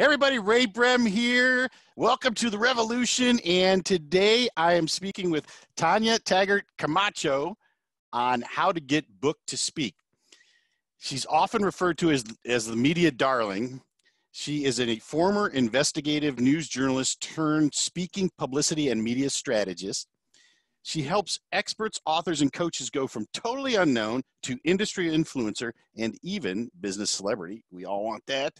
Everybody, Ray Brehm here. Welcome to the revolution. And today I am speaking with Tanya Targett Camacho on how to get booked to speak. She's often referred to as, as the media darling. She is a former investigative news journalist turned speaking publicity and media strategist. She helps experts, authors, and coaches go from totally unknown to industry influencer and even business celebrity. We all want that.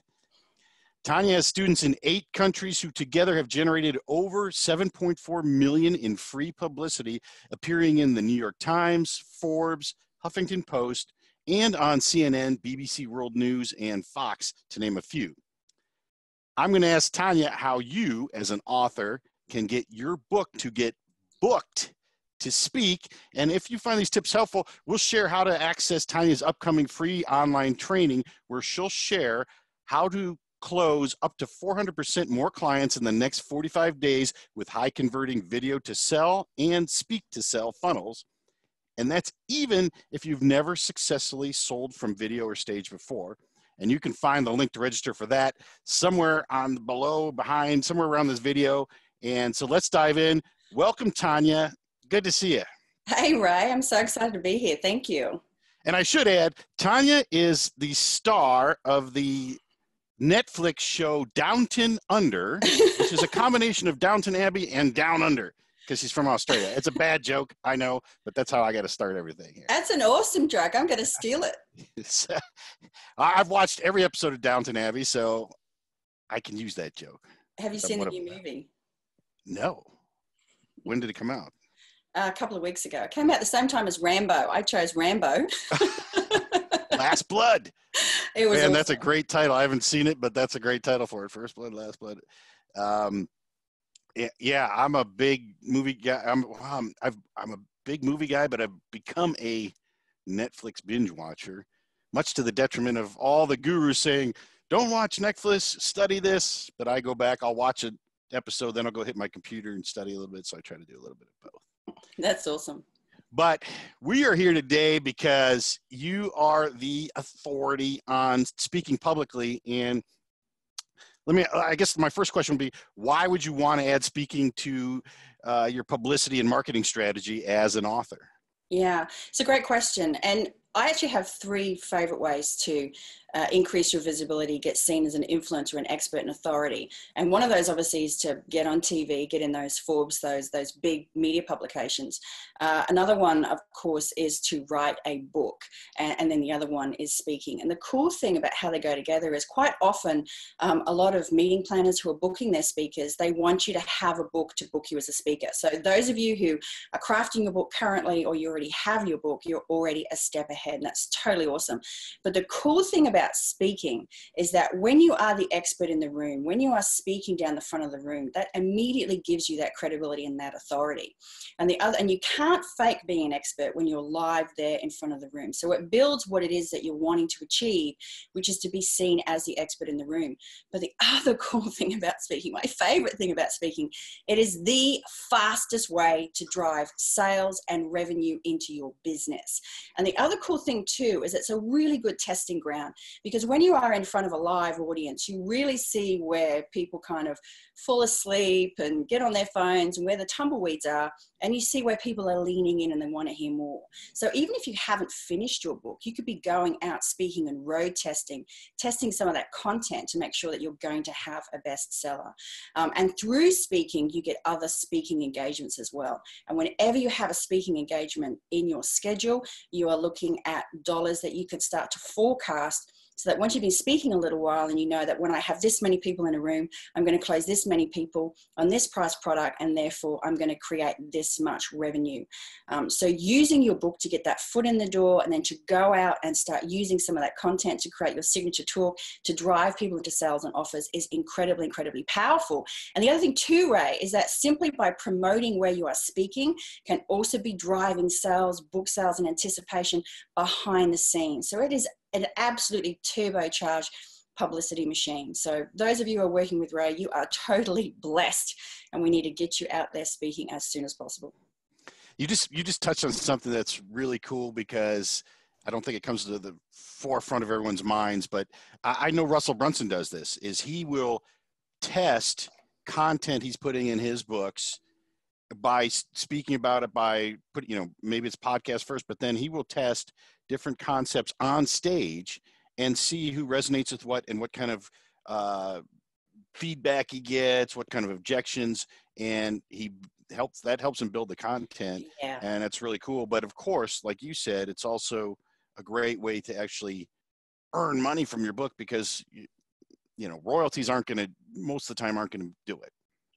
Tanya has students in eight countries who together have generated over 7.4 million in free publicity, appearing in the New York Times, Forbes, Huffington Post, and on CNN, BBC World News, and Fox, to name a few. I'm going to ask Tanya how you, as an author, can get your book to get booked to speak. And if you find these tips helpful, we'll share how to access Tanya's upcoming free online training where she'll share how to close up to 400% more clients in the next 45 days with high converting video to sell and speak to sell funnels. And that's even if you've never successfully sold from video or stage before. And you can find the link to register for that somewhere on below, behind, somewhere around this video. And so let's dive in. Welcome, Tanya. Good to see you. Hey, Ray. I'm so excited to be here. Thank you. And I should add, Tanya is the star of the Netflix show Downton Under, which is a combination of Downton Abbey and Down Under because she's from Australia. It's a bad joke, I know, but that's how I got to start everything here. That's an awesome joke. I'm going to steal it. I've watched every episode of Downton Abbey, so I can use that joke. Have you seen the new movie? No. When did it come out? Uh, a couple of weeks ago. It came out the same time as Rambo. I chose Rambo. Last Blood. It was. Man, that's a great title. I haven't seen it, but that's a great title for it. First Blood, Last Blood. Um, yeah, I'm a big movie guy. I'm, I'm I've, I'm a big movie guy, but I've become a Netflix binge watcher, much to the detriment of all the gurus saying, "Don't watch Netflix, study this." But I go back, I'll watch an episode, then I'll go hit my computer and study a little bit. So I try to do a little bit of both. That's awesome. But we are here today because you are the authority on speaking publicly. And let me, I guess my first question would be why would you want to add speaking to uh, your publicity and marketing strategy as an author? Yeah, it's a great question. And I actually have three favorite ways to uh, increase your visibility, get seen as an influencer, an expert, and authority. And one of those, obviously, is to get on TV, get in those Forbes, those those big media publications. Uh, another one, of course, is to write a book, and, and, then the other one is speaking. And the cool thing about how they go together is quite often um, a lot of meeting planners who are booking their speakers, they want you to have a book to book you as a speaker. So those of you who are crafting your book currently, or you already have your book, you're already a step ahead, and that's totally awesome. But the cool thing about about speaking is that when you are the expert in the room, when you are speaking down the front of the room, that immediately gives you that credibility and that authority. And the other, and you can't fake being an expert when you're live there in front of the room. So it builds what it is that you're wanting to achieve, which is to be seen as the expert in the room. But the other cool thing about speaking, my favorite thing about speaking, it is the fastest way to drive sales and revenue into your business. And the other cool thing too is it's a really good testing ground because when you are in front of a live audience, you really see where people kind of fall asleep and get on their phones and where the tumbleweeds are, and you see where people are leaning in and they want to hear more. So even if you haven't finished your book, you could be going out speaking and road testing, testing some of that content to make sure that you're going to have a bestseller. Um, and through speaking, you get other speaking engagements as well. And whenever you have a speaking engagement in your schedule, you are looking at dollars that you could start to forecast so that once you've been speaking a little while and you know that when I have this many people in a room, I'm going to close this many people on this price product, and therefore I'm going to create this much revenue. Um, so using your book to get that foot in the door and then to go out and start using some of that content to create your signature talk to drive people into sales and offers is incredibly, incredibly powerful. And the other thing too, Ray, is that simply by promoting where you are speaking can also be driving sales, book sales, and anticipation behind the scenes. So it is an absolutely turbocharged publicity machine. So those of you who are working with Ray, you are totally blessed, and we need to get you out there speaking as soon as possible. You just you just touched on something that's really cool because I don't think it comes to the forefront of everyone's minds, but I, I know Russell Brunson does this. Is he will test content he's putting in his books by speaking about it by put you know maybe it's podcast first but then he will test different concepts on stage and see who resonates with what and what kind of uh, feedback he gets what kind of objections and he helps that helps him build the content yeah. and that's really cool but of course like you said it's also a great way to actually earn money from your book because you, you know royalties aren't going to most of the time aren't going to do it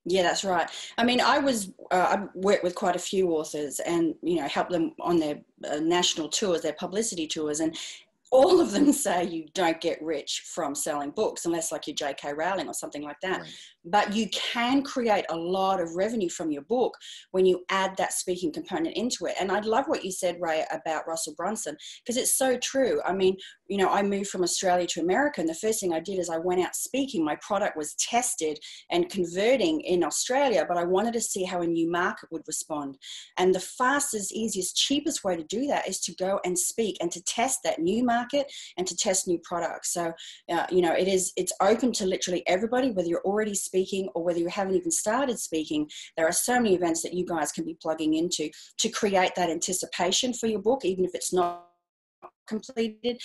yeah, that's right. I mean, I was uh, I worked with quite a few authors, and you know, help them on their uh, national tours, their publicity tours, and all of them say you don't get rich from selling books unless like you're J.K. Rowling or something like that. Right. But you can create a lot of revenue from your book when you add that speaking component into it. And I love what you said, Ray, about Russell Brunson, because it's so true. I mean, you know, I moved from Australia to America, and the first thing I did is I went out speaking. My product was tested and converting in Australia, but I wanted to see how a new market would respond. And the fastest, easiest, cheapest way to do that is to go and speak and to test that new market and to test new products. So, uh, you know, it is it's open to literally everybody, whether you're already speaking or whether you haven't even started speaking. There are so many events that you guys can be plugging into to create that anticipation for your book, even if it's not completed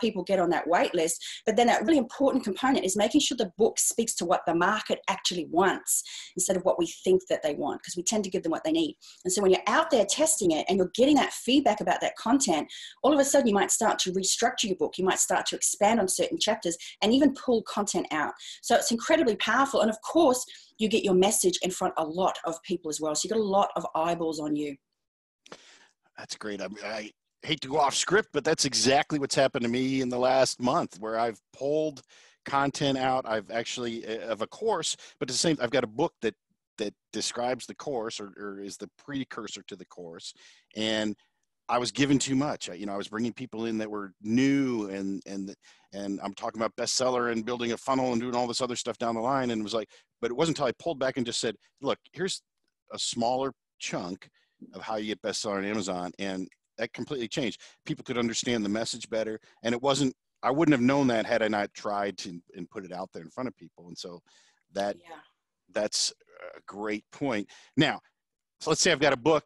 people get on that wait list. But then a really important component is making sure the book speaks to what the market actually wants instead of what we think that they want, because we tend to give them what they need. And so when you're out there testing it and you're getting that feedback about that content, all of a sudden you might start to restructure your book. You might start to expand on certain chapters and even pull content out. So it's incredibly powerful. And of course, you get your message in front of a lot of people as well. So you've got a lot of eyeballs on you. That's great. I, I hate to go off script, but that's exactly what's happened to me in the last month where I've pulled content out. I've actually uh, of a course, but the same, I've got a book that that describes the course or, or is the precursor to the course, and I was given too much. I, you know, I was bringing people in that were new and and and I'm talking about bestseller and building a funnel and doing all this other stuff down the line, and it was like, but it wasn't until I pulled back and just said, look, here's a smaller chunk of how you get bestseller on Amazon, and that completely changed. People could understand the message better, and it wasn't. I wouldn't have known that had I not tried to and put it out there in front of people. And so that yeah. that's a great point. Now, so let's say I've got a book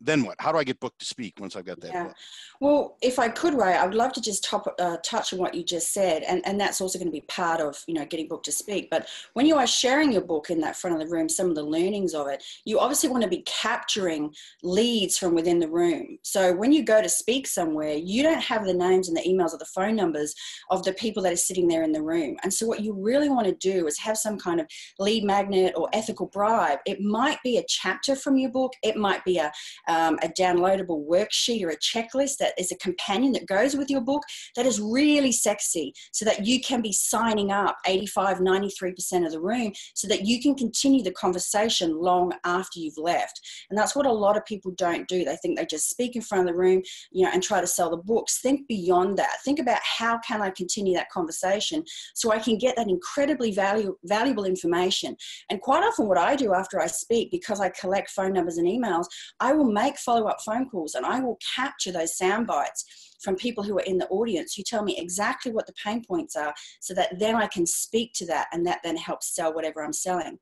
then what? How do I get booked to speak once I've got that yeah. book? Well, if I could, Ray, I would love to just top, uh, touch on what you just said, and, and that's also going to be part of you know getting booked to speak. But when you are sharing your book in that front of the room, some of the learnings of it, you obviously want to be capturing leads from within the room. So when you go to speak somewhere, you don't have the names and the emails or the phone numbers of the people that are sitting there in the room. And so what you really want to do is have some kind of lead magnet or ethical bribe. It might be a chapter from your book. It might be a um, a downloadable worksheet or a checklist that is a companion that goes with your book that is really sexy so that you can be signing up 85, 93% of the room so that you can continue the conversation long after you've left. And that's what a lot of people don't do. They think they just speak in front of the room, you know, and try to sell the books. Think beyond that. Think about how can I continue that conversation so I can get that incredibly value, valuable information. And quite often what I do after I speak, because I collect phone numbers and emails, I will make follow up phone calls and I will capture those sound bites from people who are in the audience who tell me exactly what the pain points are so that then I can speak to that and that then helps sell whatever I'm selling.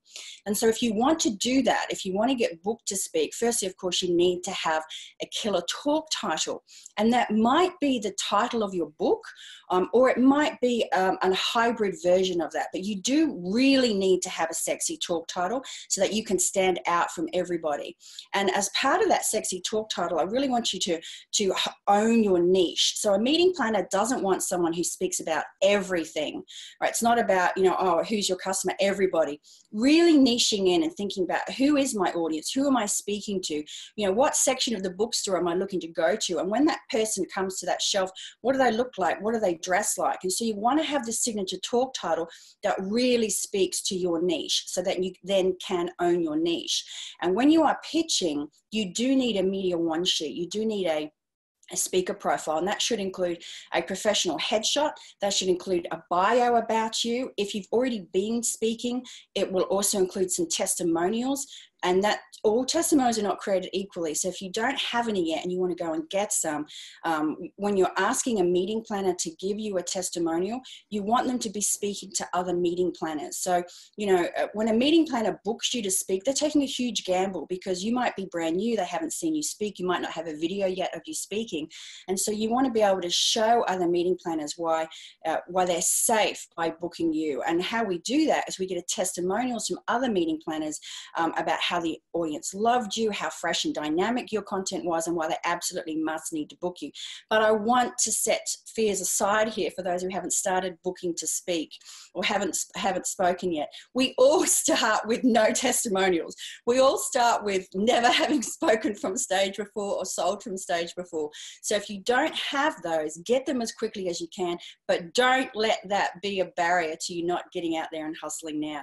And so if you want to do that, if you want to get booked to speak, firstly, of course, you need to have a killer talk title. And that might be the title of your book, um, or it might be um, a hybrid version of that. But you do really need to have a sexy talk title so that you can stand out from everybody. And as part of that sexy talk title, I really want you to, to own your niche niche. So a meeting planner doesn't want someone who speaks about everything, right? It's not about, you know, oh, who's your customer? Everybody. Really niching in and thinking about who is my audience? Who am I speaking to? You know, what section of the bookstore am I looking to go to? And when that person comes to that shelf, what do they look like? What do they dress like? And so you want to have the signature talk title that really speaks to your niche so that you then can own your niche. And when you are pitching, you do need a media one sheet. You do need a a speaker profile, and that should include a professional headshot. That should include a bio about you. If you've already been speaking, it will also include some testimonials. And that all testimonials are not created equally. So if you don't have any yet and you want to go and get some, um, when you're asking a meeting planner to give you a testimonial, you want them to be speaking to other meeting planners. So, you know, uh, when a meeting planner books you to speak, they're taking a huge gamble because you might be brand new, they haven't seen you speak, you might not have a video yet of you speaking. And so you want to be able to show other meeting planners why, uh, why they're safe by booking you. And how we do that is we get a testimonials from other meeting planners um, about how the audience loved you, how fresh and dynamic your content was, and why they absolutely must need to book you. But I want to set fears aside here for those who haven't started booking to speak or haven't haven't spoken yet. We all start with no testimonials. We all start with never having spoken from stage before or sold from stage before. So if you don't have those, get them as quickly as you can, but don't let that be a barrier to you not getting out there and hustling now.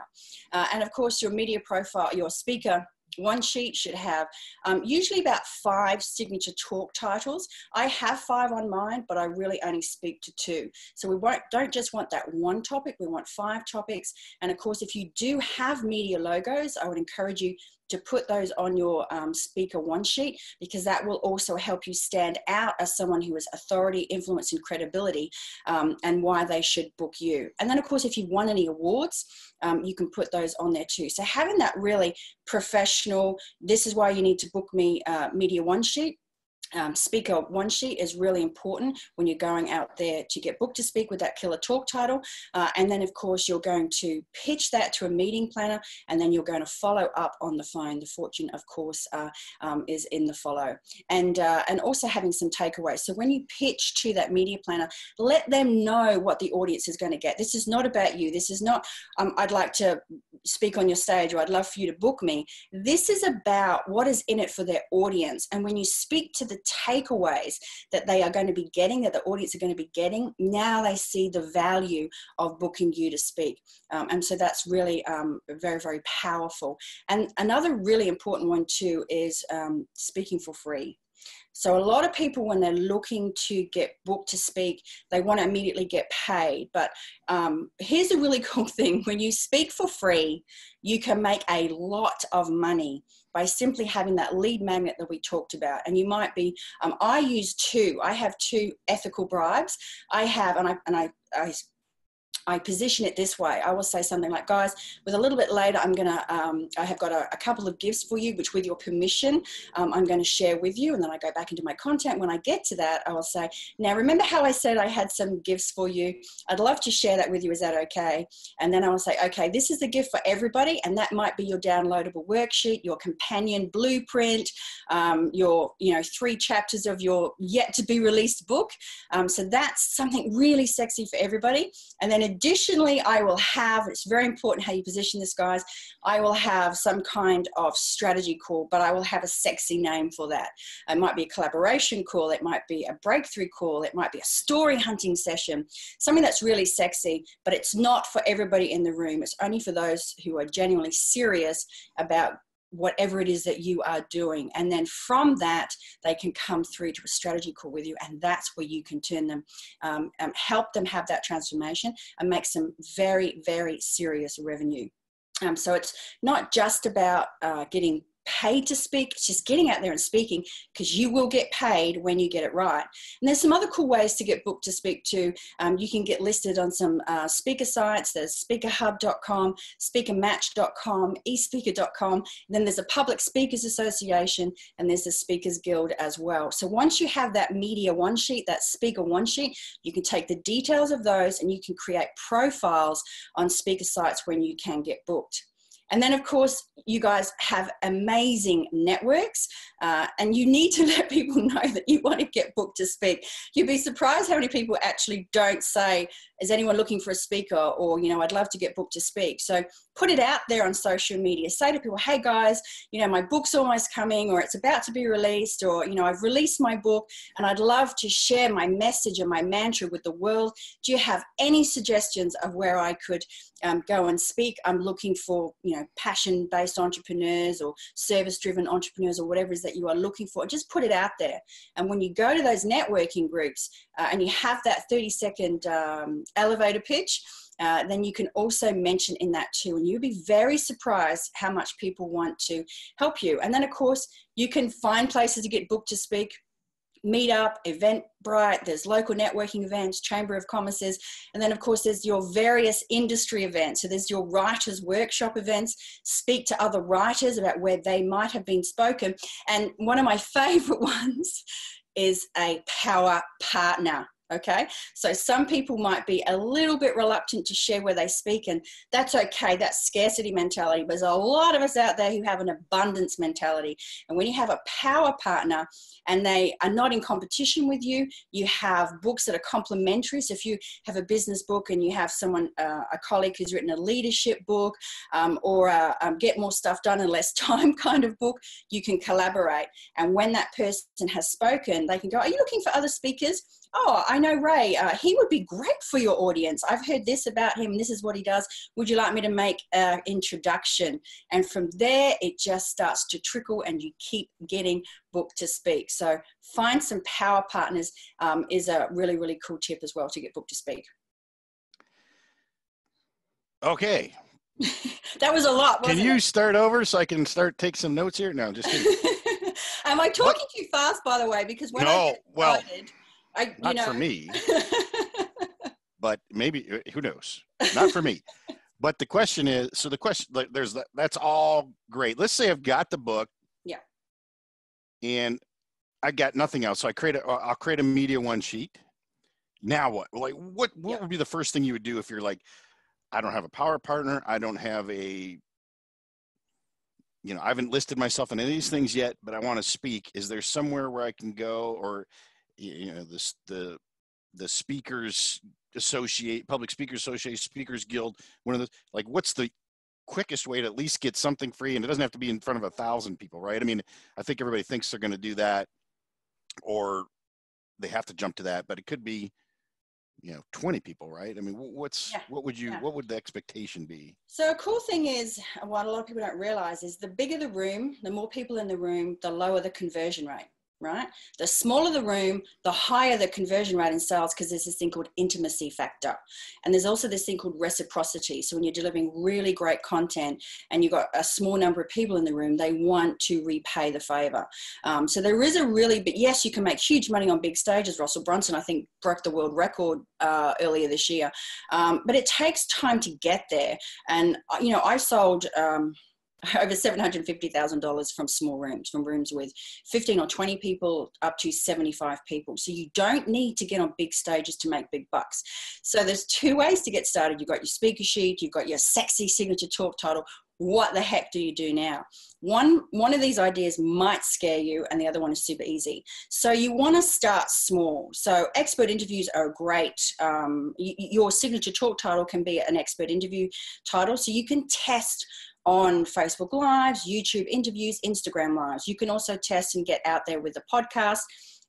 Uh, and of course, your media profile, your speaker one sheet should have um, usually about five signature talk titles. I have five on mine, but I really only speak to two. So we won't, don't just want that one topic, we want five topics. And of course, if you do have media logos, I would encourage you to put those on your um, speaker one sheet because that will also help you stand out as someone who has authority, influence, and credibility um, and why they should book you. And then, of course, if you won any awards, um, you can put those on there too. So having that really professional, this is why you need to book me uh, media one sheet um, speaker one sheet is really important when you're going out there to get booked to speak with that killer talk title. Uh, and then, of course, you're going to pitch that to a meeting planner and then you're going to follow up on the phone. The fortune, of course, uh, um, is in the follow. And, uh, and also having some takeaways. So when you pitch to that media planner, let them know what the audience is going to get. This is not about you. This is not, um, I'd like to speak on your stage or I'd love for you to book me. This is about what is in it for their audience. And when you speak to the takeaways that they are going to be getting, that the audience are going to be getting, now they see the value of booking you to speak. Um, and so that's really um, very, very powerful. And another really important one too is um, speaking for free. So a lot of people, when they're looking to get booked to speak, they want to immediately get paid. But um, here's a really cool thing: when you speak for free, you can make a lot of money by simply having that lead magnet that we talked about. And you might be, um, I use two. I have two ethical bribes. I have, and I and I, I I position it this way. I will say something like, guys, with a little bit later, I'm going to, um, I have got a, a, couple of gifts for you, which with your permission, um, I'm going to share with you. And then I go back into my content. When I get to that, I will say, now remember how I said I had some gifts for you? I'd love to share that with you. Is that okay? And then I will say, okay, this is the gift for everybody. And that might be your downloadable worksheet, your companion blueprint, um, your, you know, three chapters of your yet to be released book. Um, so that's something really sexy for everybody. And then additionally, I will have, it's very important how you position this, guys. I will have some kind of strategy call, but I will have a sexy name for that. It might be a collaboration call, it might be a breakthrough call, it might be a story hunting session, something that's really sexy, but it's not for everybody in the room. It's only for those who are genuinely serious about whatever it is that you are doing. And then from that, they can come through to a strategy call with you. And that's where you can turn them, um, um, help them have that transformation and make some very, very serious revenue. Um, so it's not just about uh, getting paid to speak. It's just getting out there and speaking because you will get paid when you get it right. And there's some other cool ways to get booked to speak to. Um, you can get listed on some uh, speaker sites. There's speakerhub.com, speakermatch.com, espeaker.com. Then there's a Public Speakers Association and there's the Speakers Guild as well. So once you have that media one sheet, that speaker one sheet, you can take the details of those and you can create profiles on speaker sites when you can get booked. And then, of course, you guys have amazing networks, uh, and you need to let people know that you want to get booked to speak. You'd be surprised how many people actually don't say, "Is anyone looking for a speaker?" or you know, "I'd love to get booked to speak." So put it out there on social media. Say to people, "Hey guys, you know, my book's almost coming, or it's about to be released, or you know, I've released my book, and I'd love to share my message and my mantra with the world. Do you have any suggestions of where I could um, go and speak? I'm looking for you know, passion-based entrepreneurs or service-driven entrepreneurs or whatever it is that you are looking for. Just put it out there, and when you go to those networking groups uh, and you have that 30-second um, elevator pitch uh, then you can also mention in that too. And you'll be very surprised how much people want to help you. And then, of course, you can find places to get booked to speak Meetup, Eventbrite, there's local networking events, Chamber of Commerce's, and then of course there's your various industry events. So there's your writers workshop events, speak to other writers about where they might have been spoken. And one of my favorite ones is a power partner Okay, so some people might be a little bit reluctant to share where they speak, and that's okay. That's scarcity mentality. There's a lot of us out there who have an abundance mentality. And when you have a power partner and they are not in competition with you, you have books that are complementary. So if you have a business book and you have someone, uh, a colleague who's written a leadership book um, or a um, get more stuff done in less time kind of book, you can collaborate. And when that person has spoken, they can go, Are you looking for other speakers? Oh, I know Ray, uh, he would be great for your audience. I've heard this about him. This is what he does. Would you like me to make an introduction? And from there, it just starts to trickle and you keep getting booked to speak. So find some power partners um, is a really, really cool tip as well to get booked to speak. Okay. that was a lot. Can you it? start over so I can start take some notes here? No, just kidding. Am I talking what? too fast, by the way? Because when no, I get well, I, not know. for me, but maybe uh, who knows? Not for me. But the question is, so the question, there's that. That's all great. Let's say I've got the book. Yeah. And I got nothing else, so I create a. I'll create a media one sheet. Now what? Like what? What yeah. would be the first thing you would do if you're like, I don't have a power partner. I don't have a you know, I haven't listed myself in any of these things yet, but I want to speak. Is there somewhere where I can go, or you know the the the speakers associate public speakers association speakers guild one of the like what's the quickest way to at least get something free? And it doesn't have to be in front of a thousand people right? I mean i think everybody thinks they're going to do that or they have to jump to that but it could be you know 20 people right? I mean what's yeah. what would you yeah. what would the expectation be? So a cool thing is what a lot of people don't realize is the bigger the room the more people in the room the lower the conversion rate right? The smaller the room, the higher the conversion rate in sales because there's this thing called intimacy factor. And there's also this thing called reciprocity. So when you're delivering really great content and you've got a small number of people in the room, they want to repay the favor. Um, so there is a really, but yes, you can make huge money on big stages. Russell Brunson, I think, broke the world record uh, earlier this year. Um, but it takes time to get there. And, uh, you know, I sold, um, over $750,000 from small rooms, from rooms with 15 or 20 people up to 75 people. So you don't need to get on big stages to make big bucks. So there's two ways to get started. You've got your speaker sheet, you've got your sexy signature talk title. What the heck do you do now? One, one of these ideas might scare you and the other one is super easy. So you want to start small. So expert interviews are great. Um, your signature talk title can be an expert interview title. So you can test on Facebook Lives, YouTube interviews, Instagram Lives. You can also test and get out there with the podcast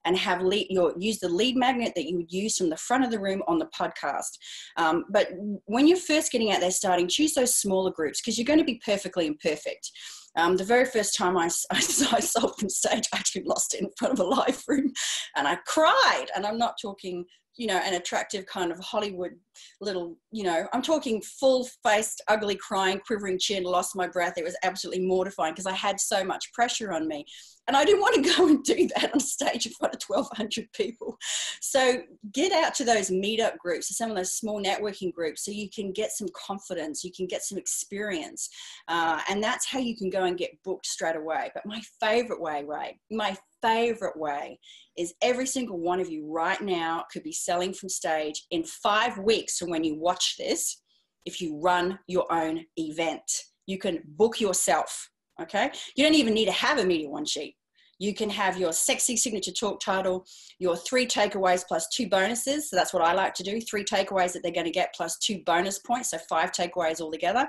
and have lead, your, use the lead magnet that you would use from the front of the room on the podcast. Um, but when you're first getting out there starting, choose those smaller groups because you're going to be perfectly imperfect. Um, the very first time I, I, I sold from stage, I actually lost it in front of a live room and I cried. And I'm not talking you know, an attractive kind of Hollywood little, you know, I'm talking full faced, ugly, crying, quivering chin, lost my breath. It was absolutely mortifying because I had so much pressure on me. And I didn't want to go and do that on stage in front of 1,200 people. So get out to those meetup groups, some of those small networking groups, so you can get some confidence, you can get some experience. Uh, and that's how you can go and get booked straight away. But my favorite way, Ray, my favorite way is every single one of you right now could be selling from stage in five weeks from when you watch this if you run your own event. You can book yourself Okay. You don't even need to have a media one sheet. You can have your sexy signature talk title, your three takeaways plus two bonuses. So that's what I like to do three takeaways that they're going to get plus two bonus points. So five takeaways altogether.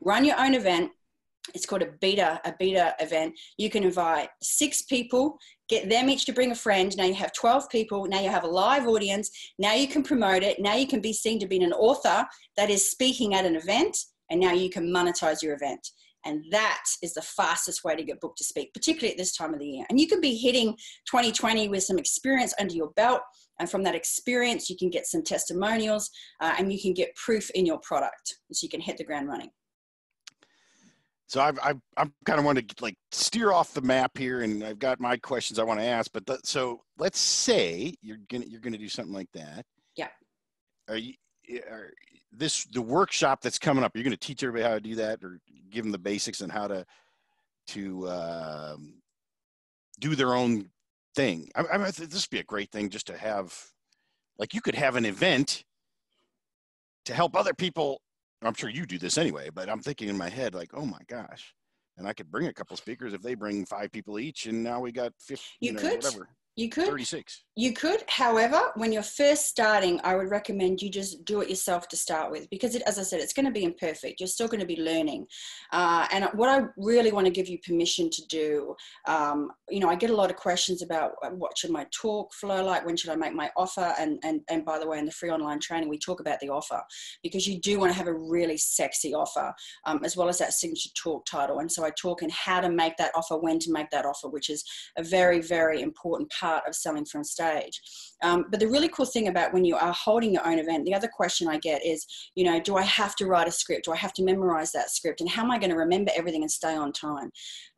Run your own event. It's called a beta, a beta event. You can invite six people, get them each to bring a friend. Now you have 12 people. Now you have a live audience. Now you can promote it. Now you can be seen to be an author that is speaking at an event. And now you can monetize your event. And that is the fastest way to get booked to speak, particularly at this time of the year. And you can be hitting 2020 with some experience under your belt. And from that experience, you can get some testimonials uh, and you can get proof in your product so you can hit the ground running. So I've, I've I'm kind of want to like steer off the map here, and I've got my questions I want to ask. But the, so let's say you're gonna you're gonna do something like that. Yeah. Are you are this the workshop that's coming up? You're gonna teach everybody how to do that, or give them the basics and how to to um, do their own thing. I, I mean, this would be a great thing just to have. Like you could have an event to help other people I'm sure you do this anyway, but I'm thinking in my head, like, oh my gosh. And I could bring a couple speakers if they bring five people each, and now we got 50, you, you know, could. whatever. You could. 36. You could. However, when you're first starting, I would recommend you just do it yourself to start with because, it, as I said, it's going to be imperfect. You're still going to be learning. Uh, and what I really want to give you permission to do, um, you know, I get a lot of questions about uh, what should my talk flow like? When should I make my offer? And, and, and by the way, in the free online training, we talk about the offer because you do want to have a really sexy offer um, as well as that signature talk title. And so I talk in how to make that offer, when to make that offer, which is a very, very important part part of selling from stage. Um, but the really cool thing about when you are holding your own event, the other question I get is, you know, do I have to write a script? Do I have to memorize that script? And how am I going to remember everything and stay on time?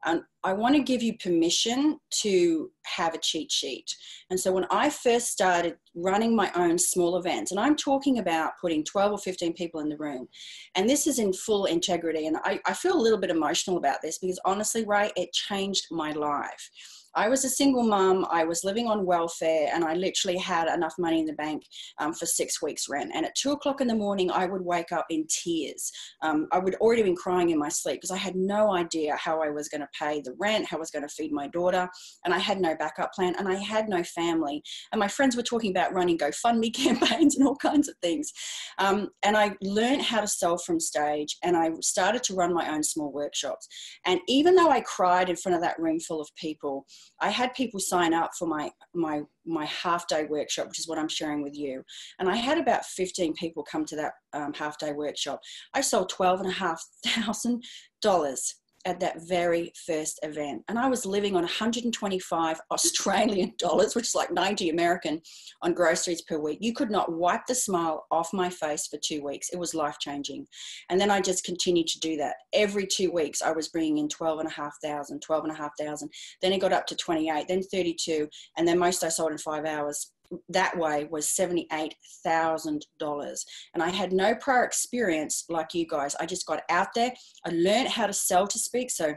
Um, I want to give you permission to have a cheat sheet. And so when I first started running my own small events, and I'm talking about putting 12 or 15 people in the room, and this is in full integrity. And I, I feel a little bit emotional about this because honestly, Ray, it changed my life. I was a single mom. I was living on welfare, and I literally had enough money in the bank um, for six weeks' rent. And at two o'clock in the morning, I would wake up in tears. Um, I would already been crying in my sleep because I had no idea how I was going to pay the rent, how I was going to feed my daughter, and I had no backup plan, and I had no family. And my friends were talking about running GoFundMe campaigns and all kinds of things. Um, and I learned how to sell from stage, and I started to run my own small workshops. And even though I cried in front of that room full of people, I had people sign up for my my my half day workshop, which is what I'm sharing with you. And I had about 15 people come to that um, half day workshop. I sold twelve and a half thousand dollars at that very first event. And I was living on 125 Australian dollars, which is like 90 American, on groceries per week. You could not wipe the smile off my face for two weeks. It was life changing. And then I just continued to do that. Every two weeks, I was bringing in 12 and a half thousand, 12 and a half thousand. Then it got up to 28, then 32. And then most I sold in five hours that way was $78,000. And I had no prior experience like you guys. I just got out there. I learned how to sell to speak. So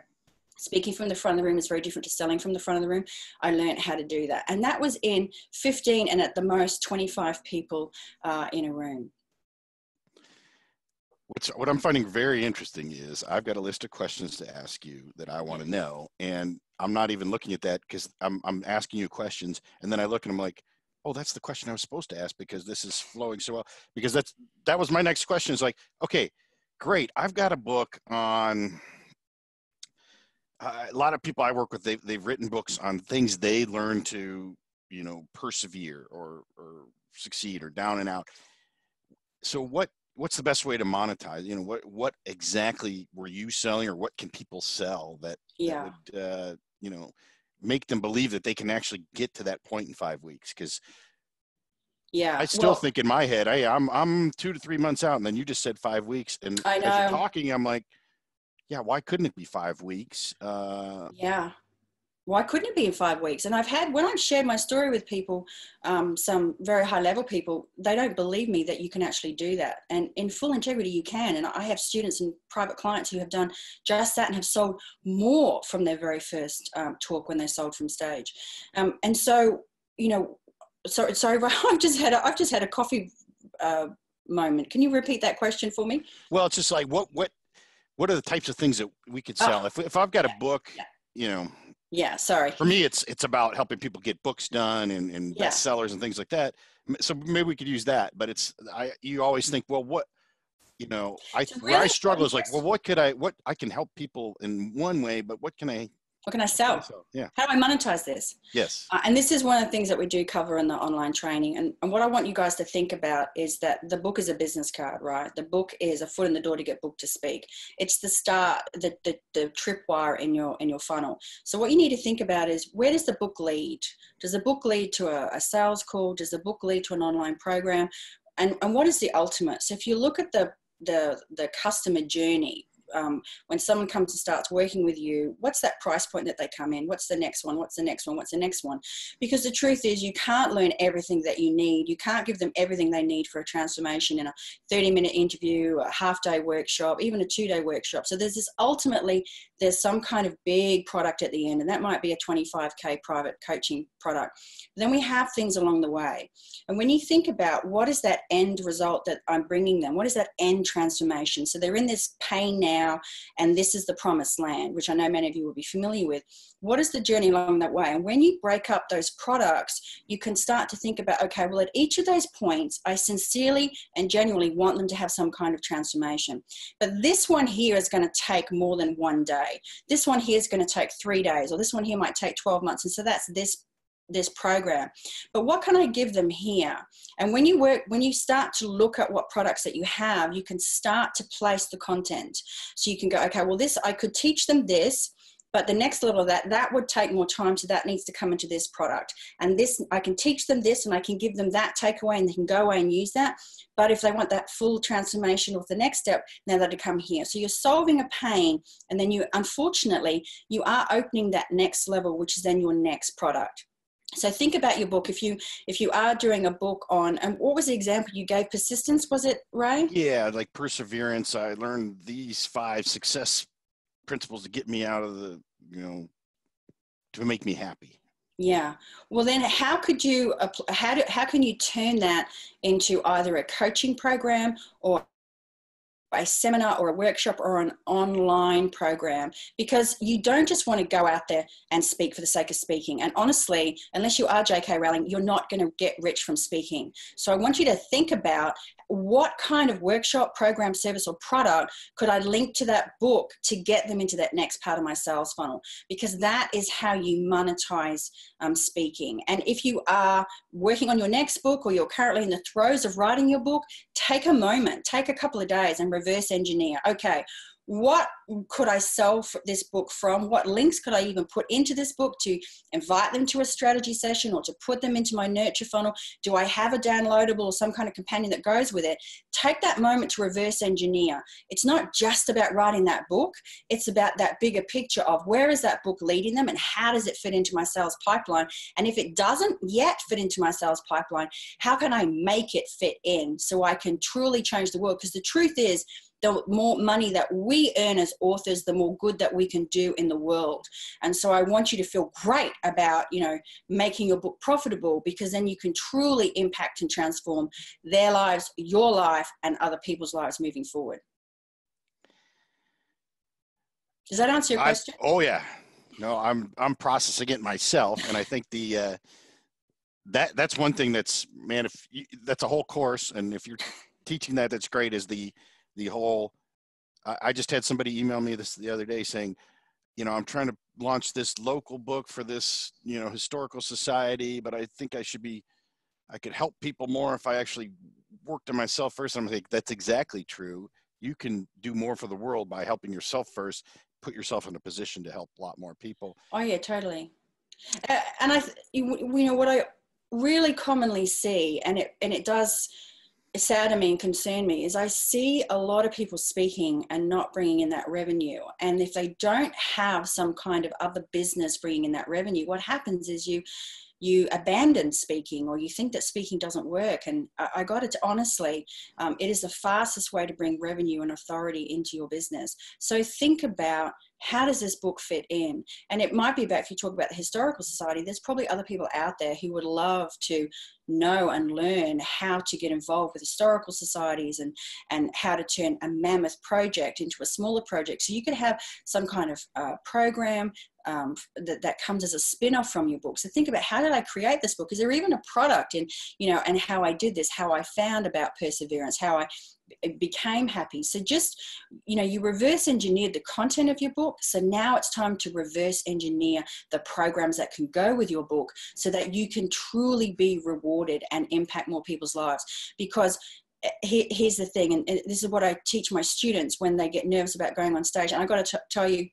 speaking from the front of the room is very different to selling from the front of the room. I learned how to do that. And that was in 15 and at the most 25 people uh, in a room. What's, what I'm finding very interesting is I've got a list of questions to ask you that I want to know. And I'm not even looking at that because I'm, I'm asking you questions. And then I look and I'm like, oh that's the question i was supposed to ask because this is flowing so well because that's that was my next question is like okay great i've got a book on uh, a lot of people i work with they've, they've written books on things they learn to you know persevere or or succeed or down and out so what what's the best way to monetize you know what what exactly were you selling or what can people sell that, yeah. that would uh, you know make them believe that they can actually get to that point in five weeks because yeah i still well, think in my head hey i'm i'm two to three months out and then you just said five weeks and I as you're talking i'm like yeah why couldn't it be five weeks? Uh yeah why couldn't it be in five weeks? And I've had, when I've shared my story with people, um, some very high level people, they don't believe me that you can actually do that. And in full integrity, you can. And I have students and private clients who have done just that and have sold more from their very first um, talk when they sold from stage. Um, and so, you know, sorry, sorry, I've just had a, I've just had a coffee uh, moment. Can you repeat that question for me? Well, it's just like what, what, what are the types of things that we could sell? Oh, if, if I've got yeah, a book, yeah. you know, yeah sorry. For me it's it's about helping people get books done and, and yeah. bestsellers and things like that. So maybe we could use that but it's i you always think well what you know i where i struggle is like well what could i what i can help people in one way but what can i What can I sell? Yeah. How do I monetize this? Yes. Uh, and this is one of the things that we do cover in the online training. And, and what I want you guys to think about is that the book is a business card, right? The book is a foot in the door to get booked to speak. It's the start, the, the, the tripwire in your in your funnel. So what you need to think about is where does the book lead? Does the book lead to a, a sales call? Does the book lead to an online program? And, and what is the ultimate? So if you look at the the the customer journey um, when someone comes and starts working with you, what's that price point that they come in? What's the next one? What's the next one? What's the next one? Because the truth is, you can't learn everything that you need. You can't give them everything they need for a transformation in a 30 minute interview, a half day workshop, even a two day workshop. So there's this ultimately, there's some kind of big product at the end, and that might be a 25K private coaching product. Then we have things along the way. And when you think about what is that end result that I'm bringing them, what is that end transformation? So they're in this pain now and this is the promised land, which I know many of you will be familiar with. What is the journey along that way? And when you break up those products, you can start to think about okay, well, at each of those points, I sincerely and genuinely want them to have some kind of transformation. But this one here is going to take more than one day. This one here is going to take three days, or this one here might take 12 months. And so that's this this program but what can i give them here and when you work when you start to look at what products that you have you can start to place the content so you can go okay well this i could teach them this but the next level of that that would take more time so that needs to come into this product. And this i can teach them this and i can give them that takeaway and they can go away and use that. But if they want that full transformation of the next step now they come here. So you're solving a pain and then you unfortunately you are opening that next level which is then your next product. So think about your book. If you if you are doing a book on and what was the example you gave? Persistence was it right yeah like perseverance. I learned these five success principles to get me out of the you know to make me happy. Yeah. Well then how could you how do, how can you turn that into either a coaching program or a seminar or a workshop or an online program because you don't just want to go out there and speak for the sake of speaking. And honestly, unless you are J.K. Rowling, you're not going to get rich from speaking. So I want you to think about what kind of workshop, program, service, or product could I link to that book to get them into that next part of my sales funnel? Because that is how you monetize um, speaking. And if you are working on your next book or you're currently in the throes of writing your book, take a moment, take a couple of days and reverse engineer. Okay, what could I sell for this book from? What links could I even put into this book to invite them to a strategy session or to put them into my nurture funnel? Do I have a downloadable or some kind of companion that goes with it? Take that moment to reverse engineer. It's not just about writing that book, it's about that bigger picture of where is that book leading them and how does it fit into my sales pipeline? And if it doesn't yet fit into my sales pipeline, how can I make it fit in so I can truly change the world? Because the truth is, the more money that we earn as authors, the more good that we can do in the world. And so I want you to feel great about, you know, making your book profitable because then you can truly impact and transform their lives, your life, and other people's lives moving forward. Does that answer your question? I, oh yeah. No, I'm I'm processing it myself, and I think the uh, that that's one thing that's man, if you, that's a whole course, and if you're teaching that, that's great. Is the the whole I just had somebody email me this the other day saying, you know, I'm trying to launch this local book for this, you know, historical society, but I think I should be, I could help people more if I actually worked on myself first. I'm like, that's exactly true. You can do more for the world by helping yourself first, put yourself in a position to help a lot more people. Oh yeah, totally. Uh, and I, you, you know, what I really commonly see, and it, and it does, sadden me and concern me is I see a lot of people speaking and not bringing in that revenue. And if they don't have some kind of other business bringing in that revenue, what happens is you you abandon speaking or you think that speaking doesn't work. And I, got it honestly, um, it is the fastest way to bring revenue and authority into your business. So think about how does this book fit in? And it might be about if you talk about the historical society, there's probably other people out there who would love to know and learn how to get involved with historical societies and and how to turn a mammoth project into a smaller project so you could have some kind of uh, program um, that, that comes as a spin-off from your book. So think about how did i create this book? Is there even a product and you know and how i did this how i found about perseverance how i became happy? So just you know you reverse engineered the content of your book. So now it's time to reverse engineer the programs that can go with your book so that you can truly be rewarded and impact more people's lives. Because eh, here's the thing and this is what i teach my students when they get nervous about going on stage. And I've got to tell you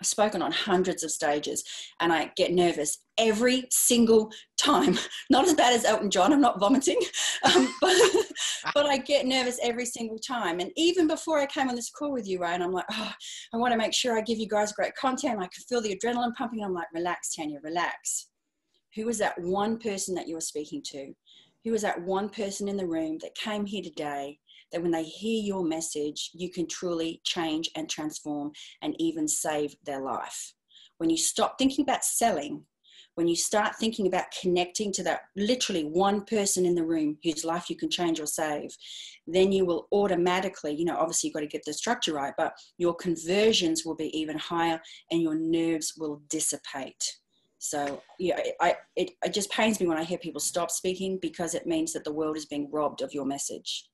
I've spoken on hundreds of stages and I get nervous every single time. Not as bad as Elton John, I'm not vomiting, um, but, but, I get nervous every single time. And even before I came on this call with you, Ryan, I'm like, oh, I want to make sure I give you guys great content. I can feel the adrenaline pumping. I'm like, relax, Tanya, relax. Who was that one person that you were speaking to? Who was that one person in the room that came here today that when they hear your message, you can truly change and transform and even save their life. When you stop thinking about selling, when you start thinking about connecting to that literally one person in the room whose life you can change or save, then you will automatically, you know, obviously you've got to get the structure right, but your conversions will be even higher and your nerves will dissipate. So yeah, I, it, it just pains me when I hear people stop speaking because it means that the world is being robbed of your message.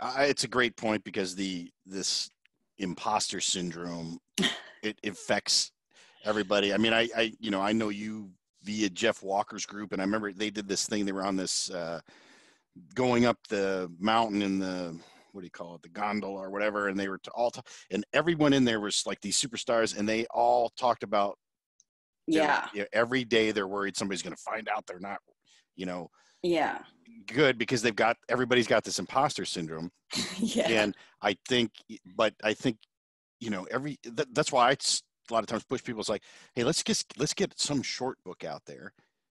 Uh, it's a great point because the this imposter syndrome it affects everybody. I mean, I, I you know I know you via Jeff Walker's group, and I remember they did this thing. They were on this uh, going up the mountain in the what do you call it, the gondola or whatever, and they were all t- and everyone in there was like these superstars, and they all talked about yeah know, every day they're worried somebody's going to find out they're not, you know, yeah good because they've got everybody's got this imposter syndrome yeah. and i think but i think you know every that, that's why i a lot of times push people it's like hey let's get let's get some short book out there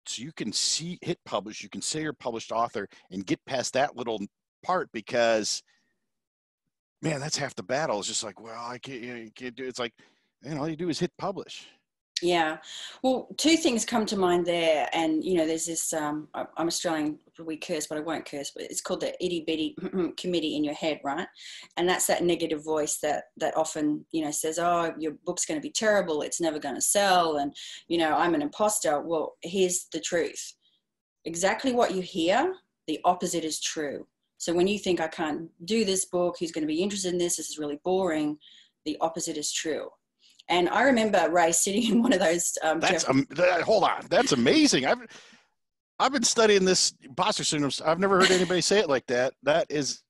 so you can see hit publish you can say you're a published author and get past that little part because man that's half the battle it's just like well i can't, you, know, you can't do it. it's like and all you do is hit publish yeah, well, two things come to mind there, and you know, there's this. Um, I'm Australian, we curse, but I won't curse. But it's called the itty bitty committee in your head, right? And that's that negative voice that that often, you know, says, "Oh, your book's going to be terrible. It's never going to sell," and you know, I'm an imposter. Well, here's the truth: exactly what you hear, the opposite is true. So when you think I can't do this book, who's going to be interested in this? This is really boring. The opposite is true and I remember Ray sitting in one of those. Um, That's um, that, hold on. That's amazing. I've I've been studying this imposter syndrome. I've never heard anybody say it like that. That is.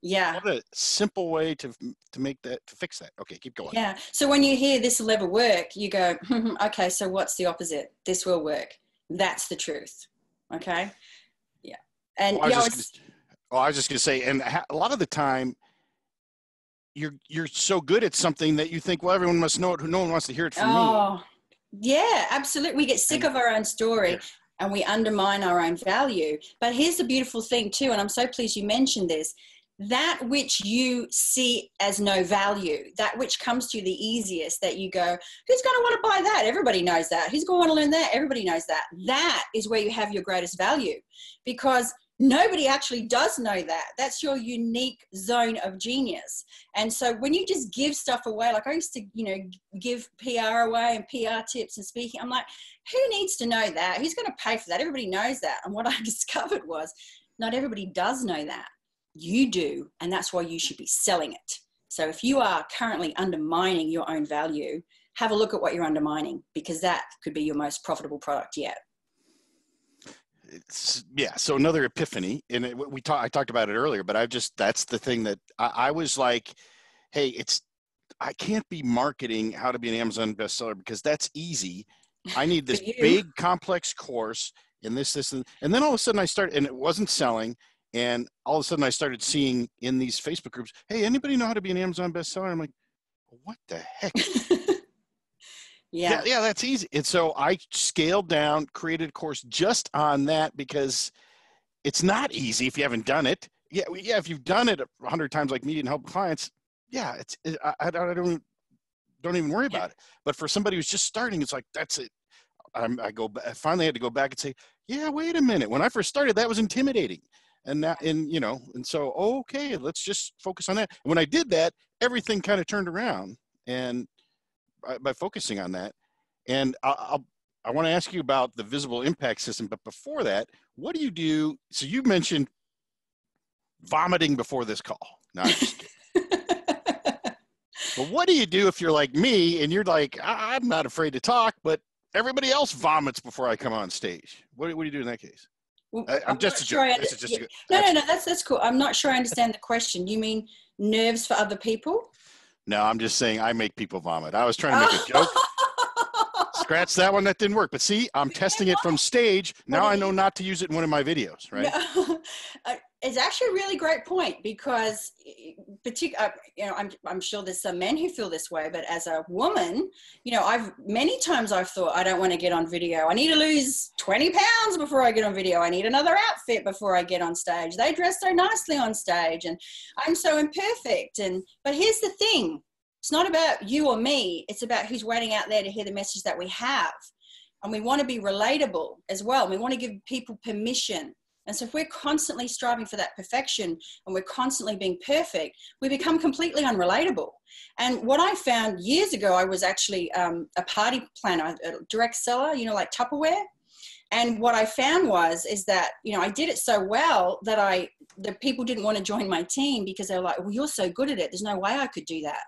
Yeah. What a simple way to to make that to fix that. Okay, keep going. Yeah. So when you hear this will ever work, you go, okay. So what's the opposite? This will work. That's the truth. Okay. Yeah. And well, I, was just gonna, well, I was just going to say, and a lot of the time you're you're so good at something that you think, well, everyone must know it. No one wants to hear it from oh, me. Yeah, absolutely. We get sick and, of our own story. Yeah. And we undermine our own value. But here's the beautiful thing, too, and I'm so pleased you mentioned this that which you see as no value, that which comes to you the easiest, that you go, who's going to want to buy that? Everybody knows that. Who's going to want to learn that? Everybody knows that. That is where you have your greatest value because nobody actually does know that. That's your unique zone of genius. And so when you just give stuff away like i used to you know give pr away and pr tips and speaking i'm like who needs to know that? Who's going to pay for that? Everybody knows that. And what i discovered was not everybody does know that. You do and that's why you should be selling it. So if you are currently undermining your own value have a look at what you're undermining because that could be your most profitable product yet it's, yeah so another epiphany and it, we talked i talked about it earlier but i just that's the thing that I, I, was like hey it's i can't be marketing how to be an amazon bestseller because that's easy. I need this big complex course and this this and, and then all of a sudden i started and it wasn't selling and all of a sudden i started seeing in these facebook groups hey anybody know how to be an amazon bestseller? I'm like what the heck yeah. yeah. yeah that's easy. And so i scaled down created a course just on that because it's not easy if you haven't done it. Yeah yeah if you've done it a hundred times like me and help clients yeah it's it, I, I, don't don't even worry about it. But for somebody who's just starting it's like that's it. I'm, i go I finally had to go back and say yeah wait a minute. When i first started that was intimidating. And that and you know and so okay let's just focus on that. And when i did that everything kind of turned around. And by, by focusing on that. And I'll, I'll want to ask you about the visible impact system, but before that, what do you do? So you mentioned vomiting before this call. No, but what do you do if you're like me and you're like, I'm not afraid to talk, but everybody else vomits before I come on stage? What, what do you do in that case? Well, I, am just a sure joke. Just yeah. no, no, no. That's that's cool. I'm not sure I understand the question. You mean nerves for other people? No, I'm just saying I make people vomit. I was trying to make a joke. Scratch that one. That didn't work. But see, I'm testing it from stage. Now I know not to use it in one of my videos, right? No. it's actually a really great point because, particular, uh, you know, I'm, I'm sure there's some men who feel this way, but as a woman, you know, I've many times I've thought I don't want to get on video. I need to lose 20 pounds before I get on video. I need another outfit before I get on stage. They dress so nicely on stage, and I'm so imperfect. And but here's the thing: it's not about you or me. It's about who's waiting out there to hear the message that we have. And we want to be relatable as well. We want to give people permission and so if we're constantly striving for that perfection and we're constantly being perfect, we become completely unrelatable. And what I found years ago, I was actually um, a party planner, a direct seller, you know, like Tupperware. And what I found was is that you know I did it so well that I the people didn't want to join my team because they were like, well, you're so good at it. There's no way I could do that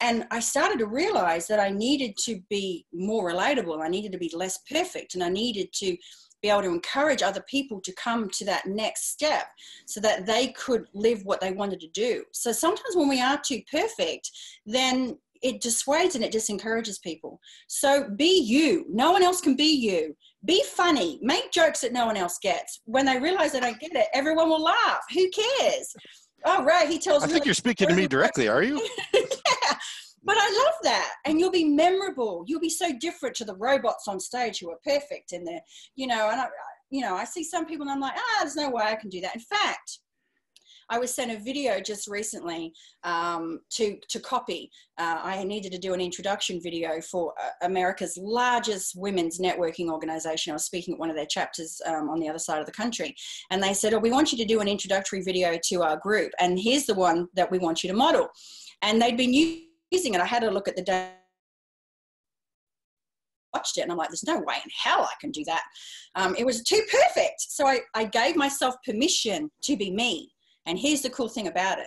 and I started to realize that I needed to be more relatable. I needed to be less perfect, and I needed to be able to encourage other people to come to that next step so that they could live what they wanted to do. So sometimes when we are too perfect, then it dissuades and it disencourages people. So be you. No one else can be you. Be funny. Make jokes that no one else gets. When they realize they don't get it, everyone will laugh. Who cares? Oh, right. He tells. Me I think you're speaking to me directly. Are you? yeah. But I love that. And you'll be memorable. You'll be so different to the robots on stage who are perfect in there, you know, and I, you know, I see some people and I'm like, ah, there's no way I can do that. In fact, I was sent a video just recently um, to to copy. Uh, I needed to do an introduction video for uh, America's largest women's networking organization. I was speaking at one of their chapters um, on the other side of the country, and they said, "Oh, we want you to do an introductory video to our group, and here's the one that we want you to model." And they'd been using amazing. And I had a look at the day watched it and I'm like, there's no way in hell I can do that. Um, it was too perfect. So I, I gave myself permission to be me. And here's the cool thing about it.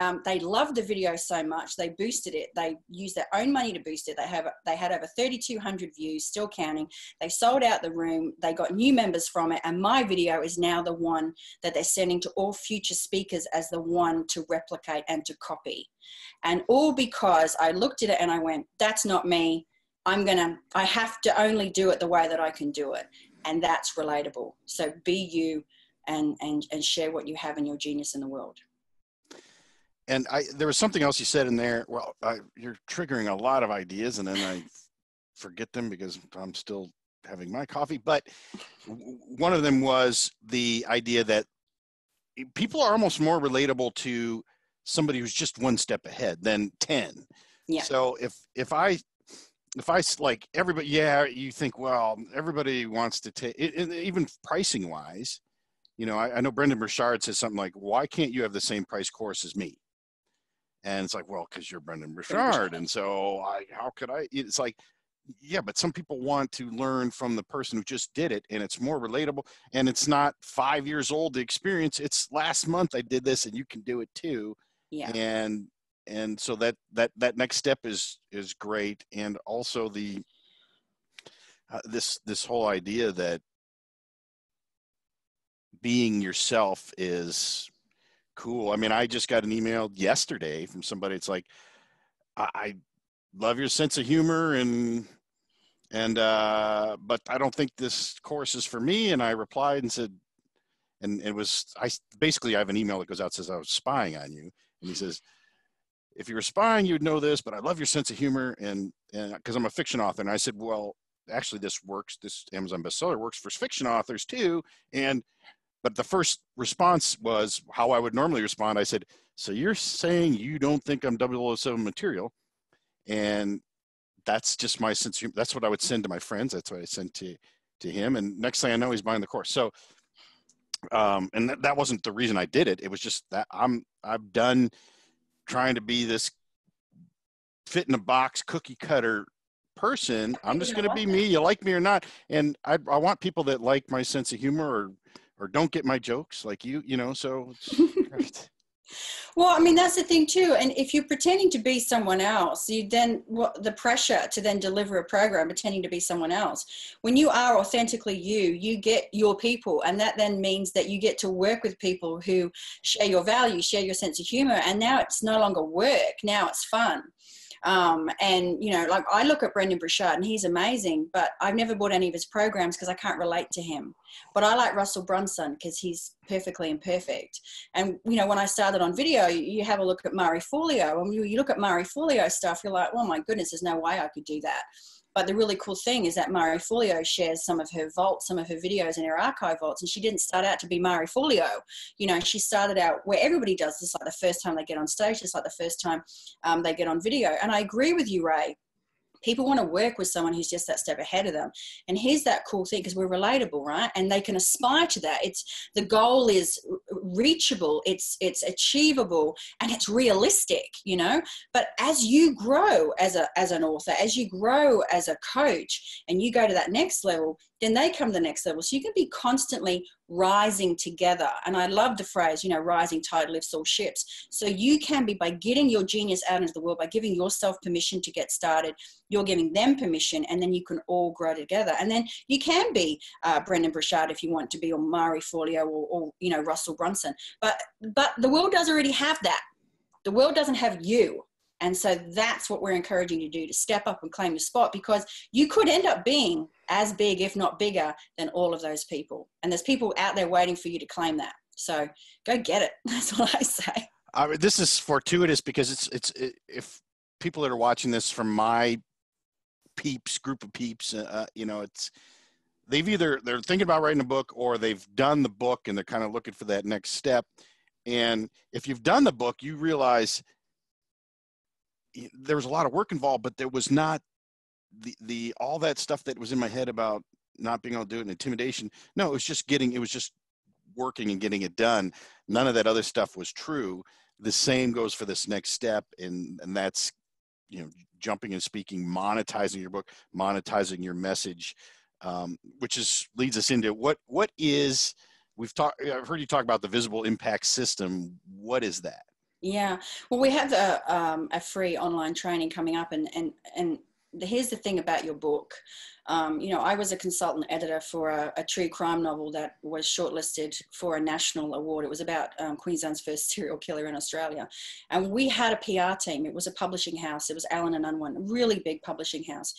Um, they loved the video so much they boosted it. They used their own money to boost it. They have they had over 3200 views still counting. They sold out the room. They got new members from it. And my video is now the one that they're sending to all future speakers as the one to replicate and to copy. And all because i looked at it and i went that's not me. I'm gonna i have to only do it the way that i can do it. And that's relatable. So be you and and and share what you have in your genius in the world and I there was something else you said in there. Well, I, you're triggering a lot of ideas, and then I forget them because I'm still having my coffee. But one of them was the idea that people are almost more relatable to somebody who's just one step ahead than ten. Yeah. So if if I if I like everybody, yeah, you think well, everybody wants to take even pricing wise. You know, I, I know Brendon Burchard says something like, "Why can't you have the same price course as me?" And it's like, well, because you're Brendon Burchard. And so I, how could I? It's like, yeah, but some people want to learn from the person who just did it and it's more relatable. And it's not five years old, the experience. It's last month I did this and you can do it too. Yeah. And, and so that, that, that next step is, is great. And also the, uh, this, this whole idea that being yourself is cool. I mean, I just got an email yesterday from somebody. It's like, I, I love your sense of humor and and uh, but I don't think this course is for me. And I replied and said, and it was I basically I have an email that goes out says I was spying on you, and he says, if you were spying, you'd know this, but I love your sense of humor, and and because I'm a fiction author, and I said, well, actually, this works. This Amazon bestseller works for fiction authors too, and but the first response was how I would normally respond. I said, So you're saying you don't think I'm 007 material? And that's just my sense. That's what I would send to my friends. That's what I sent to, to him. And next thing I know, he's buying the course. So, um, and that, that wasn't the reason I did it. It was just that I'm, I'm done trying to be this fit in a box cookie cutter person. I'm just going to be me. You like me or not. And I, I want people that like my sense of humor or, or don't get my jokes like you, you know, so Well, I mean, that's the thing too. And if you're pretending to be someone else, you then what the pressure to then deliver a program pretending to be someone else. When you are authentically you, you get your people, and that then means that you get to work with people who share your values, share your sense of humor, and now it's no longer work. Now it's fun. Um, and you know, like I look at Brendon Burchard and he's amazing, but I've never bought any of his programs because I can't relate to him. But I like Russell Brunson because he's perfectly imperfect. And you know, when I started on video, you have a look at Marie Forleo, and you, look at Marie Forleo stuff, you're like, oh my goodness, there's no way I could do that. But the really cool thing is that Marie Forleo shares some of her vaults, some of her videos in her archive vaults, and she didn't start out to be Marie Forleo. You know, she started out where everybody does this, like the first time they get on stage, it's like the first time um, they get on video. And I agree with you, Ray people want to work with someone who's just that step ahead of them. And here's that cool thing because we're relatable right? And they can aspire to that. It's the goal is reachable it's it's achievable and it's realistic you know? But as you grow as a as an author as you grow as a coach and you go to that next level then they come to the next level. So you can be constantly rising together. And I love the phrase, you know, rising tide lifts all ships. So you can be by getting your genius out into the world, by giving yourself permission to get started, you're giving them permission, and then you can all grow together. And then you can be uh, Brendon Burchard if you want to be, or Marie Forleo, or, or you know, Russell Brunson. But but the world does already have that. The world doesn't have you. And so that's what we're encouraging you to do to step up and claim your spot because you could end up being as big, if not bigger, than all of those people. And there's people out there waiting for you to claim that. So go get it. That's what I say. I mean, this is fortuitous because it's it's it, if people that are watching this from my peeps group of peeps, uh, uh, you know, it's they've either they're thinking about writing a book or they've done the book and they're kind of looking for that next step. And if you've done the book, you realize there was a lot of work involved, but there was not the the all that stuff that was in my head about not being able to do it and intimidation. No, it was just getting it was just working and getting it done. None of that other stuff was true. The same goes for this next step, and and that's you know jumping and speaking, monetizing your book, monetizing your message, um, which is leads us into what what is we've talked. I've heard you talk about the visible impact system. What is that? Yeah, well, we have a, um, a free online training coming up, and and and here's the thing about your book. Um, you know, I was a consultant editor for a, a, true crime novel that was shortlisted for a national award. It was about um, Queensland's first serial killer in Australia, and we had a PR team. It was a publishing house. It was Allen and Unwin, a really big publishing house,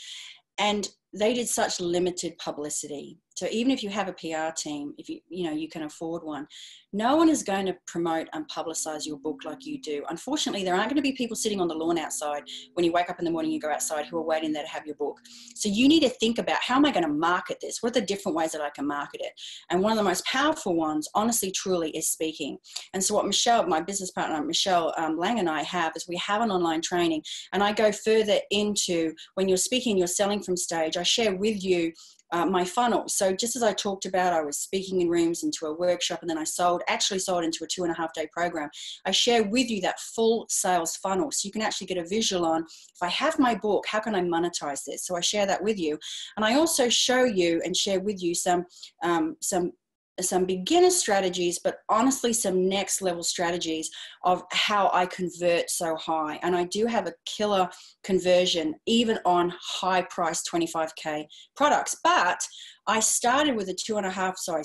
and they did such limited publicity so even if you have a PR team, if you you know you can afford one, no one is going to promote and publicize your book like you do. Unfortunately, there aren't going to be people sitting on the lawn outside when you wake up in the morning, you go outside who are waiting there to have your book. So you need to think about how am I going to market this? What are the different ways that I can market it? And one of the most powerful ones, honestly, truly, is speaking. And so what Michelle, my business partner Michelle um, Lang, and I have is we have an online training, and I go further into when you're speaking, you're selling from stage. I share with you uh, my funnel. So just as I talked about, I was speaking in rooms into a workshop, and then I sold, actually sold into a two and a half day program. I share with you that full sales funnel, so you can actually get a visual on. If I have my book, how can I monetize this? So I share that with you, and I also show you and share with you some um, some some beginner strategies, but honestly, some next level strategies of how I convert so high. And I do have a killer conversion even on high price 25K products. But I started with a two and a half, sorry,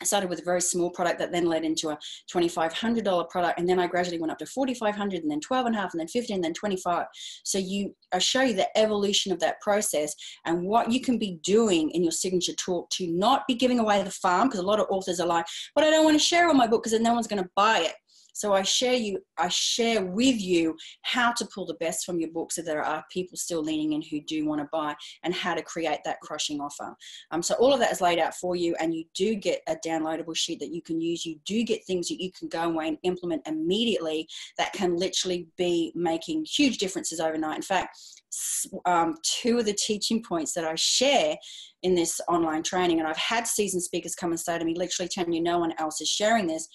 I started with a very small product that then led into a $2,500 product. And then I gradually went up to 4,500 and then 12 and a half and then 15 and then 25. So you, I show you the evolution of that process and what you can be doing in your signature talk to not be giving away the farm because a lot of authors are like, but I don't want to share all my book because then no one's going to buy it. So I share you, I share with you how to pull the best from your book so there are people still leaning in who do want to buy and how to create that crushing offer. Um, so all of that is laid out for you and you do get a downloadable sheet that you can use. You do get things that you can go away and implement immediately that can literally be making huge differences overnight. In fact, um, two of the teaching points that I share in this online training, and I've had seasoned speakers come and say to me, literally, you, no one else is sharing this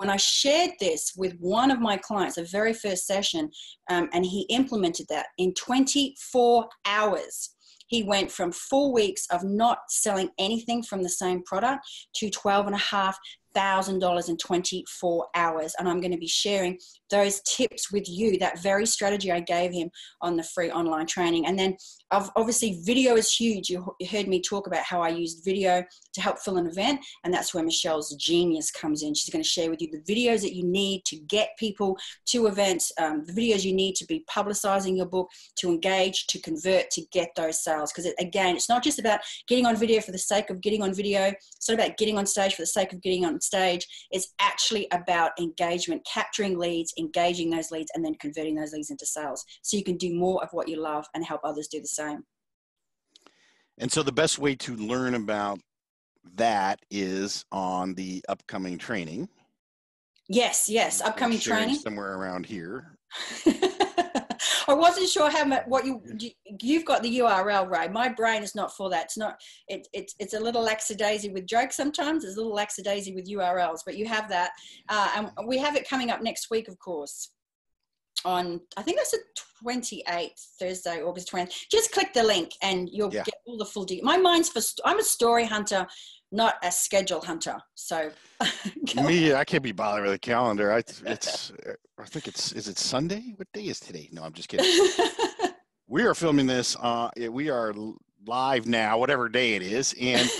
when I shared this with one of my clients, the very first session, um, and he implemented that in 24 hours. He went from four weeks of not selling anything from the same product to 12 and a half thousand dollars in 24 hours. And i'm going to be sharing those tips with you that very strategy i gave him on the free online training. And then obviously video is huge. You heard me talk about how i used video to help fill an event and that's where michelle's genius comes in. She's going to share with you the videos that you need to get people to events um, the videos you need to be publicizing your book to engage to convert to get those sales. Because it, again it's not just about getting on video for the sake of getting on video. It's not about getting on stage for the sake of getting on stage it's actually about engagement capturing leads engaging those leads and then converting those leads into sales so you can do more of what you love and help others do the same same. And so the best way to learn about that is on the upcoming training. Yes, yes, upcoming training somewhere around here. I wasn't sure how much what you you've got the URL right. My brain is not for that. It's not. It, it's it's a little lackadaisy with jokes sometimes. It's a little lackadaisy with URLs, but you have that, uh, and we have it coming up next week, of course on I think that's the 28th Thursday, August 20th. Just click the link and you'll yeah. get all the full details. My mind's for I'm a story hunter, not a schedule hunter. So me, I can't be bothered with a calendar. I it's I think it's is it Sunday? What day is today? No, I'm just kidding. we are filming this. Uh, we are live now, whatever day it is, and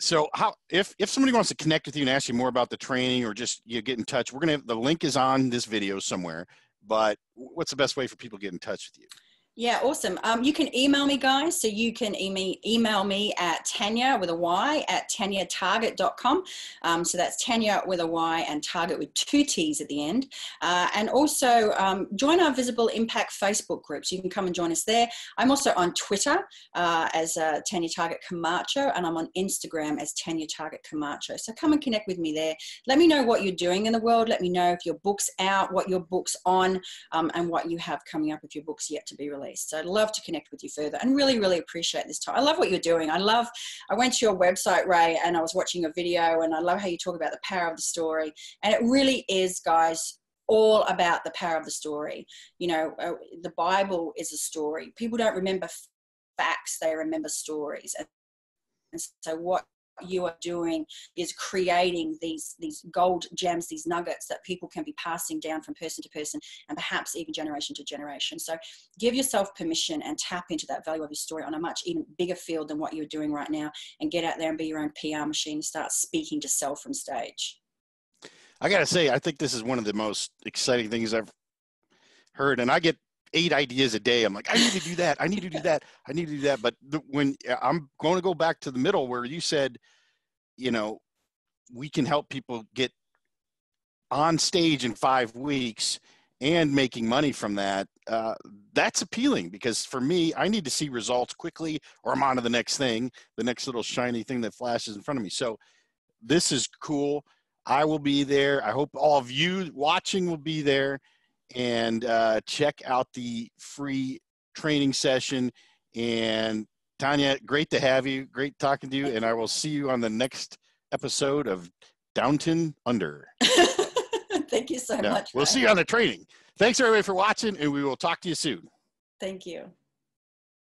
so how if if somebody wants to connect with you and ask you more about the training or just you get in touch we're gonna have the link is on this video somewhere but what's the best way for people to get in touch with you yeah, awesome. Um, you can email me, guys. So you can email, me at Tanya with a Y at tanyatargett.com. Um, so that's Tanya with a Y and target with two T's at the end. Uh, and also um, join our Visible Impact Facebook group. So you can come and join us there. I'm also on Twitter uh, as uh, Tanya Targett Camacho, and I'm on Instagram as Tanya Targett Camacho. So come and connect with me there. Let me know what you're doing in the world. Let me know if your book's out, what your book's on, um, and what you have coming up if your book's yet to be released. So I'd love to connect with you further and really, really appreciate this time. I love what you're doing. I love, I went to your website, Ray, and I was watching a video and I love how you talk about the power of the story. And it really is, guys, all about the power of the story. You know, uh, the Bible is a story. People don't remember facts, they remember stories. And so, what you are doing is creating these these gold gems these nuggets that people can be passing down from person to person and perhaps even generation to generation. So give yourself permission and tap into that value of your story on a much even bigger field than what you're doing right now and get out there and be your own pr machine start speaking to self from stage. I gotta say i think this is one of the most exciting things i've heard and i get eight ideas a day. I'm like, I need to do that. I need to do that. I need to do that. But the, when I'm going to go back to the middle where you said, you know, we can help people get on stage in five weeks and making money from that. Uh, that's appealing because for me, I need to see results quickly or I'm on to the next thing, the next little shiny thing that flashes in front of me. So this is cool. I will be there. I hope all of you watching will be there and uh, check out the free training session. And Tanya, great to have you. Great talking to you. And I will see you on the next episode of Downton Under. Thank you so yeah. much. We'll see you on the training. Thanks everybody for watching, and we will talk to you soon. Thank you.